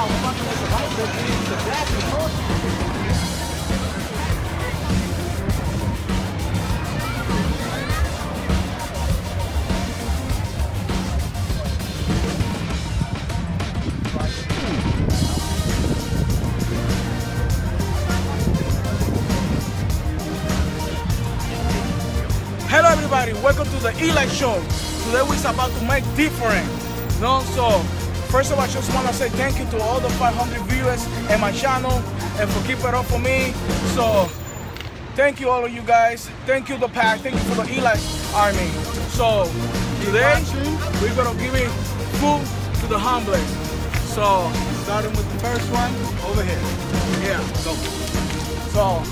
Hello everybody, welcome to the Eli Show. Today we're about to make different. No, know? so first of all, I just want to say thank you to all the 500 viewers and my channel and for keeping it up for me. So thank you all of you guys. Thank you the pack. Thank you for the Eli Army. So today we're gonna give it food to the humble. So starting with the first one over here. Yeah, go. So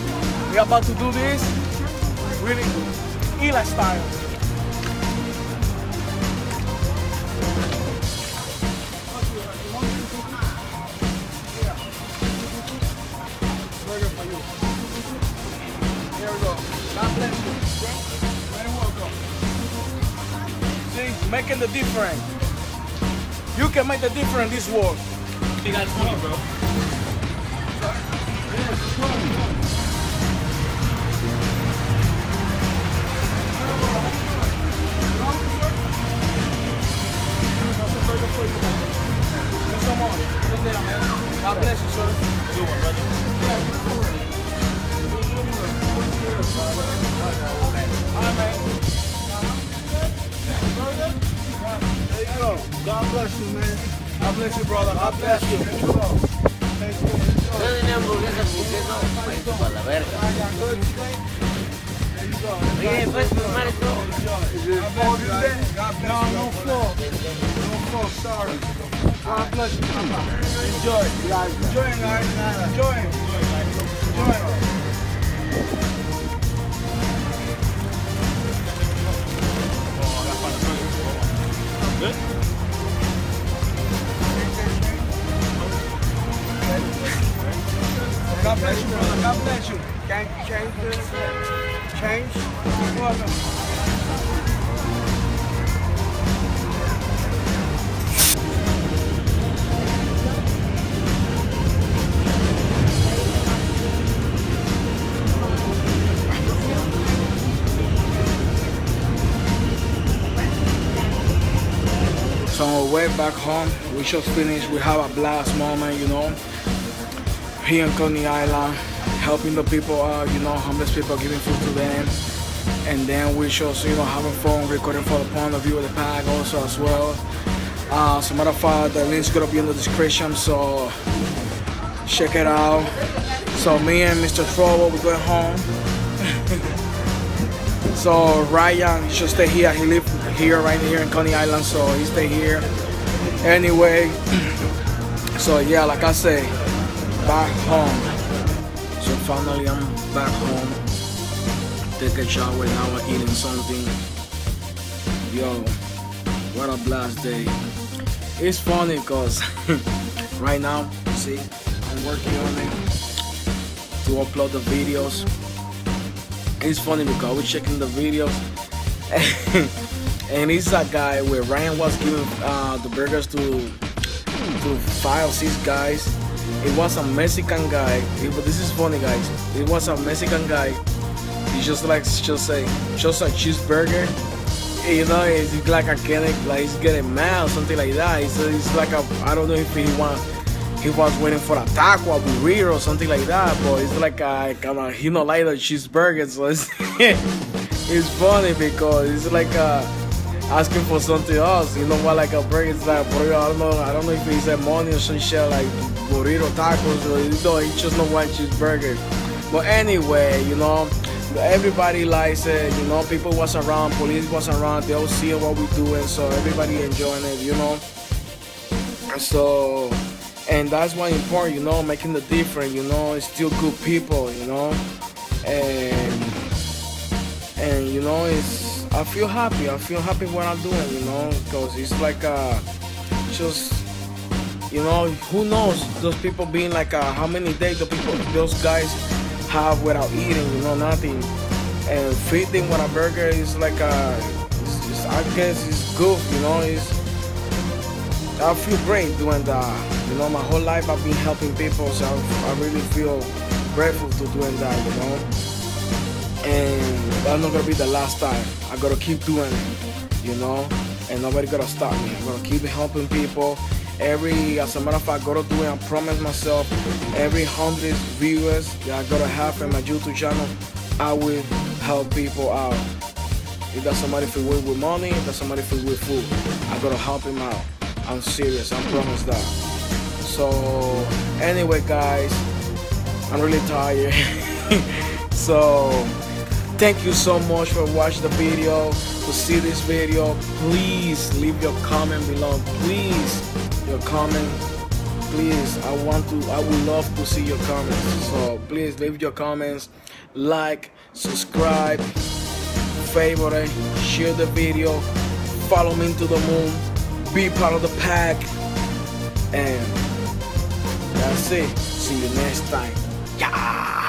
we're about to do this really Eli style. Making the difference. You can make the difference in this world. Got 20, bro. Bless you, man. God bless you, brother. God bless you. Thank you. Hamburguesa porque no, pues para la verga. Oye, pues tomar esto. No, no fault. No fault. Sorry. God bless you. Enjoy. Enjoy, guys. Enjoy. Enjoy. Good? God bless you, brother. God bless you. Can you change? Change? You're welcome. So on our way back home, we just finished. We have a blast moment, you know. Here in Coney Island, helping the people out, you know, homeless people, giving food to them. And then we just, you know, having fun, recording for the point of view of the pack also as well. Uh, as a matter of fact, the link's gonna be in the description, so check it out. So me and Mr. Trouble, we're going home. So Ryan, should stay here. He live here, right here in Coney Island, so he stay here. Anyway, so yeah, like I say, back home. So finally, I'm back home. Take a shower now. I'm eating something. Yo, what a blast day! It's funny because right now, see, I'm working on it to upload the videos it's funny because we're checking the videos and he's a guy where Ryan was giving uh, the burgers to to five six guys. It was a Mexican guy. It, this is funny, guys. It was a Mexican guy. He just likes just say just a cheeseburger. You know, it's like a getting like he's getting mad or something like that. It's, it's like a I don't know if he want he was waiting for a taco, a burrito, or something like that. But it's like a kind of he don't like the cheeseburger, so it's it's funny because it's like uh asking for something else. You know what? Like a burger, it's like burrito. I don't know. I don't know if he said money or some shit like burrito tacos or you know, he just don't want cheeseburger. But anyway, you know. Everybody likes it, you know. People was around, police was around. They all see what we doing, so everybody enjoying it, you know. So, and that's why important, you know, making the difference, you know, it's still good people, you know, and and you know, it's I feel happy, I feel happy what I'm doing, you know, because it's like uh, just you know, who knows those people being like uh, how many days the people, those guys have without eating, you know, nothing, and feeding with a burger is like uh, it's, it's, I guess it's good, you know, it's I feel great doing that. You know, my whole life I've been helping people, so I, I really feel grateful to doing that. You know, and that's not gonna be the last time. I gotta keep doing it. You know, and nobody gonna stop me. I'm gonna keep helping people. Every, as a matter of fact, I gotta do it. I promise myself, every hundred viewers that I gotta have in my YouTube channel, I will help people out. If that somebody feel weird with money, if that somebody feel with food, I gotta help him out. I'm serious. I promise that. So anyway, guys, I'm really tired. so thank you so much for watching the video. To see this video, please leave your comment below. Please, your comment. Please, I want to. I would love to see your comments. So please leave your comments, like, subscribe, favorite, share the video, follow me into the moon, be part of the pack, and that's it. See you next time. Yeah.